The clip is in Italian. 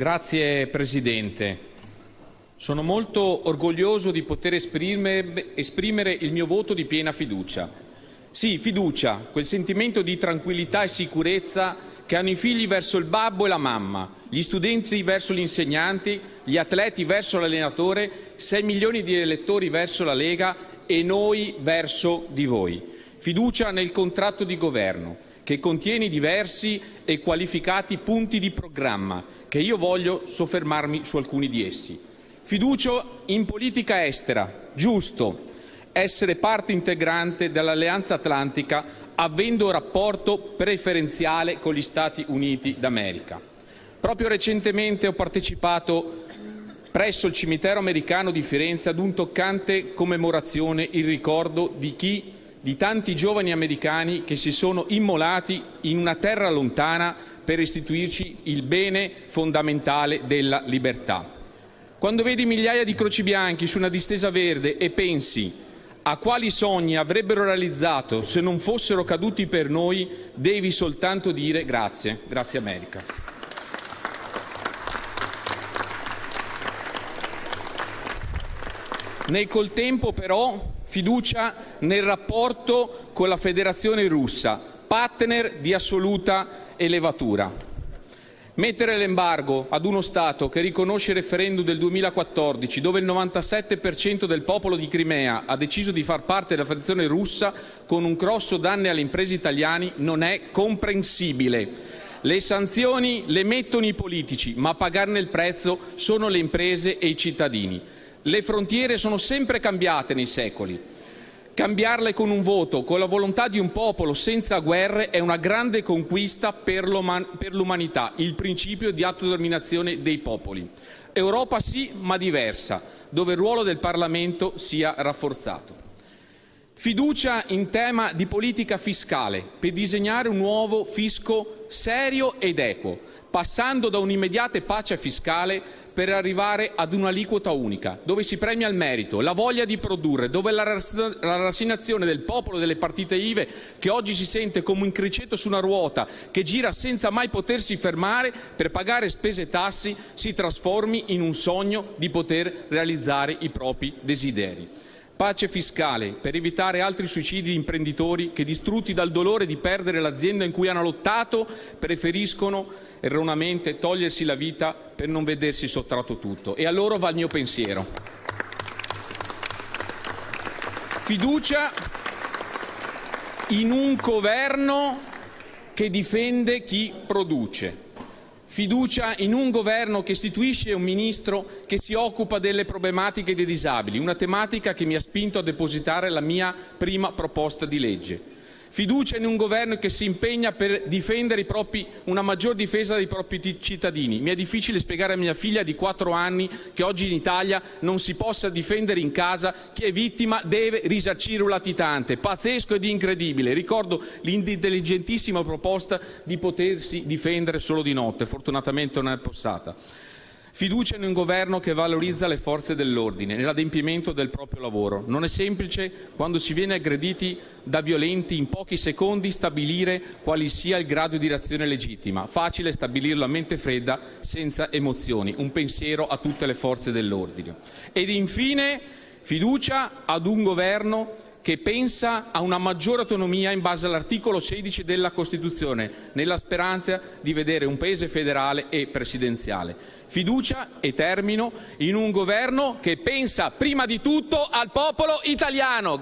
Grazie Presidente. Sono molto orgoglioso di poter esprimere, esprimere il mio voto di piena fiducia. Sì, fiducia, quel sentimento di tranquillità e sicurezza che hanno i figli verso il babbo e la mamma, gli studenti verso gli insegnanti, gli atleti verso l'allenatore, 6 milioni di elettori verso la Lega e noi verso di voi. Fiducia nel contratto di governo, che contiene diversi e qualificati punti di programma, che io voglio soffermarmi su alcuni di essi. Fiducia in politica estera, giusto essere parte integrante dell'Alleanza Atlantica avendo rapporto preferenziale con gli Stati Uniti d'America. Proprio recentemente ho partecipato presso il cimitero americano di Firenze ad un toccante commemorazione in ricordo di chi di tanti giovani americani che si sono immolati in una terra lontana per restituirci il bene fondamentale della libertà. Quando vedi migliaia di croci bianchi su una distesa verde e pensi a quali sogni avrebbero realizzato se non fossero caduti per noi, devi soltanto dire grazie. Grazie America. Nel col tempo però fiducia nel rapporto con la Federazione russa, partner di assoluta elevatura. Mettere l'embargo ad uno Stato che riconosce il referendum del 2014, dove il 97 del popolo di Crimea ha deciso di far parte della Federazione russa con un grosso danno alle imprese italiane, non è comprensibile. Le sanzioni le mettono i politici, ma a pagarne il prezzo sono le imprese e i cittadini. Le frontiere sono sempre cambiate nei secoli. Cambiarle con un voto, con la volontà di un popolo senza guerre, è una grande conquista per l'umanità, il principio di autodeterminazione dei popoli. Europa sì, ma diversa, dove il ruolo del Parlamento sia rafforzato. Fiducia in tema di politica fiscale per disegnare un nuovo fisco serio ed equo, passando da un'immediata pace fiscale per arrivare ad un'aliquota unica, dove si premia il merito, la voglia di produrre, dove la, rassegnazione del popolo delle partite IVE, che oggi si sente come un criceto su una ruota che gira senza mai potersi fermare per pagare spese e tassi, si trasformi in un sogno di poter realizzare i propri desideri pace fiscale per evitare altri suicidi di imprenditori che, distrutti dal dolore di perdere l'azienda in cui hanno lottato, preferiscono erroneamente togliersi la vita per non vedersi sottratto tutto. E a loro va il mio pensiero. Fiducia in un governo che difende chi produce fiducia in un governo che istituisce un ministro che si occupa delle problematiche dei disabili, una tematica che mi ha spinto a depositare la mia prima proposta di legge fiducia in un governo che si impegna per difendere propri, una maggior difesa dei propri cittadini. Mi è difficile spiegare a mia figlia di quattro anni che oggi in Italia non si possa difendere in casa chi è vittima deve risarcire un latitante. Pazzesco ed incredibile. Ricordo l'intelligentissima proposta di potersi difendere solo di notte, fortunatamente non è passata. Fiducia in un governo che valorizza le forze dell'ordine nell'adempimento del proprio lavoro. Non è semplice, quando si viene aggrediti da violenti, in pochi secondi stabilire quale sia il grado di reazione legittima. Facile stabilirlo a mente fredda, senza emozioni. Un pensiero a tutte le forze dell'ordine. Ed infine fiducia ad un governo che pensa a una maggiore autonomia in base all'articolo 16 della Costituzione, nella speranza di vedere un Paese federale e presidenziale. Fiducia, e termino, in un governo che pensa prima di tutto al popolo italiano.